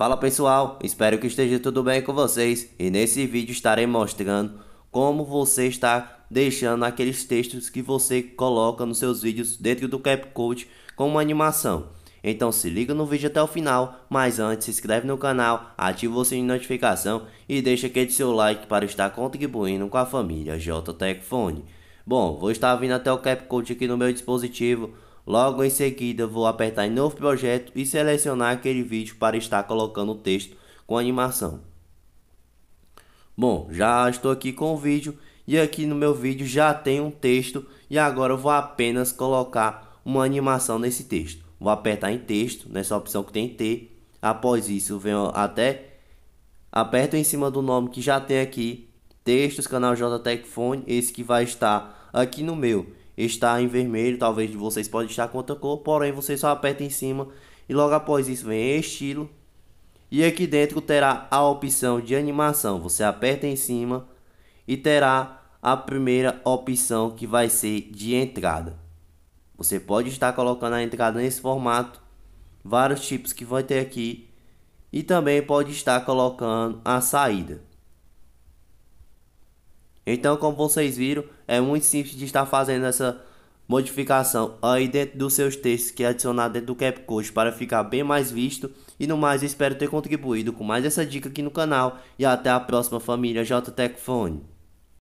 Fala pessoal, espero que esteja tudo bem com vocês e nesse vídeo estarei mostrando como você está deixando aqueles textos que você coloca nos seus vídeos dentro do CapCut com uma animação. Então se liga no vídeo até o final, mas antes se inscreve no canal, ativa o sininho de notificação e deixa aquele seu like para estar contribuindo com a família JTech Phone. Bom, vou estar vindo até o CapCut aqui no meu dispositivo, Logo em seguida, vou apertar em novo projeto e selecionar aquele vídeo para estar colocando o texto com animação. Bom, já estou aqui com o vídeo e aqui no meu vídeo já tem um texto e agora eu vou apenas colocar uma animação nesse texto. Vou apertar em texto, nessa opção que tem T. Após isso, venho até aperto em cima do nome que já tem aqui, textos canal JTech Phone, esse que vai estar aqui no meu está em vermelho, talvez vocês podem estar com outra cor, porém você só aperta em cima e logo após isso vem estilo. E aqui dentro terá a opção de animação, você aperta em cima e terá a primeira opção que vai ser de entrada. Você pode estar colocando a entrada nesse formato, vários tipos que vai ter aqui e também pode estar colocando a saída. Então, como vocês viram, é muito simples de estar fazendo essa modificação aí dentro dos seus textos que é adicionado dentro do CapCut para ficar bem mais visto. E no mais, espero ter contribuído com mais essa dica aqui no canal. E até a próxima família JTech Phone.